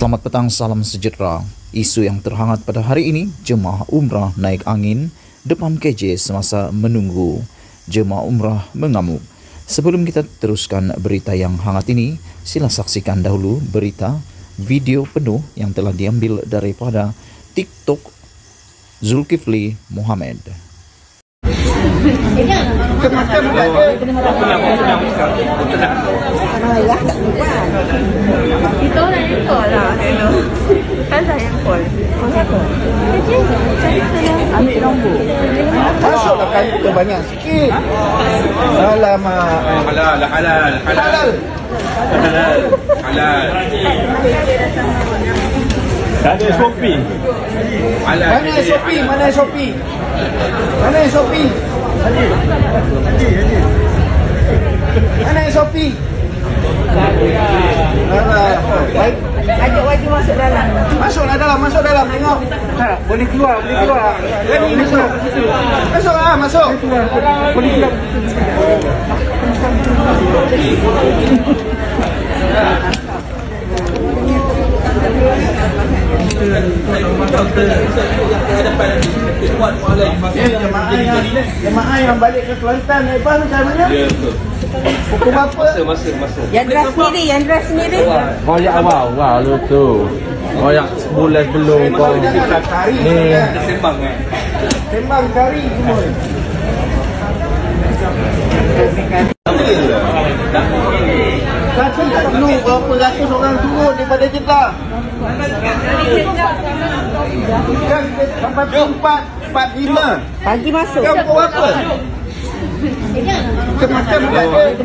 Selamat petang, salam sejahtera. Isu yang terhangat pada hari ini, jemaah umrah naik angin depan KJ semasa menunggu. Jemaah umrah mengamuk. Sebelum kita teruskan berita yang hangat ini, sila saksikan dahulu berita video penuh yang telah diambil daripada TikTok Zulkifli Muhammad. Tenang, tenang, tenang. Saya yang call. Oh, siapa? Ambil nombor. Masuklah kali kita banyak sikit. Alamak. Halal, halal, halal. Halal. Halal. Tak ada SOP. Mana SOP? Mana SOP? Mana SOP? Mana SOP? Baik. Masuk dalam. Masuklah dalam, masuk dalam. Tengok. Tak, boleh keluar, boleh keluar. Ini masuk. Masuk ah, masuk. Boleh keluar. Jemaah yang balik ke Kelantan Lepas macam mana? Ya, betul. Pukul berapa? Masa, masa, masa. Yang dress sendiri, yang dress sendiri. Royak awal-awal lu tu. Royak sebulan sebelum kau. Ni. Sembang kan. Sembang cari semua Kaki tak perlu berapa ratus orang turun daripada Jeddah Kan sampai empat, empat lima Pagi masuk. Kau pukul berapa? Ada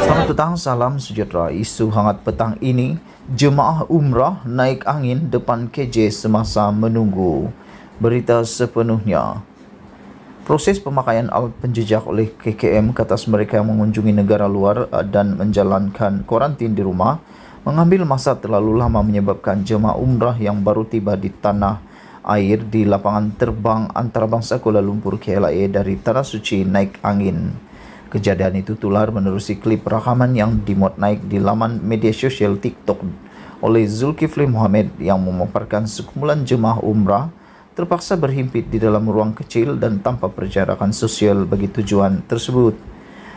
Selamat petang, salam sejahtera. Isu hangat petang ini, jemaah umrah naik angin depan KJ semasa menunggu. Berita sepenuhnya. Proses pemakaian alat penjejak oleh KKM ke atas mereka yang mengunjungi negara luar uh, dan menjalankan kuarantin di rumah mengambil masa terlalu lama menyebabkan jemaah umrah yang baru tiba di tanah air di lapangan terbang antarabangsa Kuala Lumpur KLIA dari Tanah Suci naik angin. Kejadian itu tular menerusi klip rakaman yang dimuat naik di laman media sosial TikTok oleh Zulkifli Muhammad yang memaparkan sekumpulan jemaah umrah terpaksa berhimpit di dalam ruang kecil dan tanpa perjarakan sosial bagi tujuan tersebut.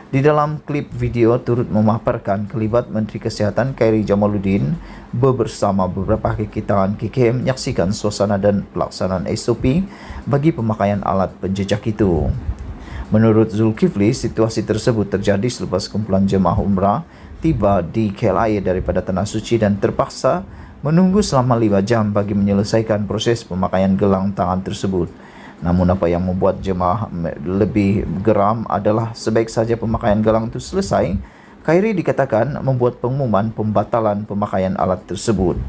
Di dalam klip video turut memaparkan kelibat Menteri Kesihatan Khairi Jamaluddin bersama beberapa kaki tangan KKM menyaksikan suasana dan pelaksanaan SOP bagi pemakaian alat penjejak itu. Menurut Zulkifli, situasi tersebut terjadi selepas kumpulan jemaah umrah tiba di KLIA daripada Tanah Suci dan terpaksa menunggu selama 5 jam bagi menyelesaikan proses pemakaian gelang tangan tersebut. Namun apa yang membuat jemaah lebih geram adalah sebaik saja pemakaian gelang itu selesai, Khairi dikatakan membuat pengumuman pembatalan pemakaian alat tersebut.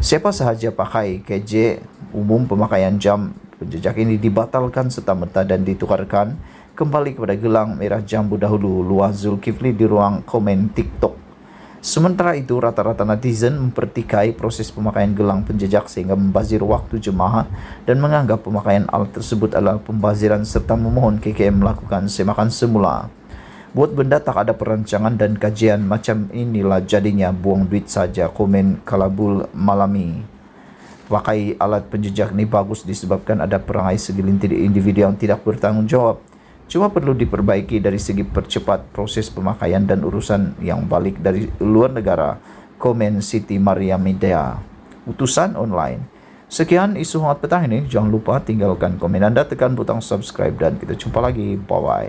Siapa sahaja pakai KJ umum pemakaian jam penjejak ini dibatalkan serta-merta dan ditukarkan kembali kepada gelang merah jambu dahulu luah Zulkifli di ruang komen TikTok Sementara itu, rata-rata netizen mempertikai proses pemakaian gelang penjejak sehingga membazir waktu jemaah dan menganggap pemakaian alat tersebut adalah pembaziran serta memohon KKM melakukan semakan semula. Buat benda tak ada perancangan dan kajian macam inilah jadinya buang duit saja komen Kalabul Malami. Pakai alat penjejak ini bagus disebabkan ada perangai segelintir individu yang tidak bertanggungjawab cuma perlu diperbaiki dari segi percepat proses pemakaian dan urusan yang balik dari luar negara komen Siti Maria Media. Utusan online. Sekian isu hangat petang ini. Jangan lupa tinggalkan komen anda tekan butang subscribe dan kita jumpa lagi. Bye bye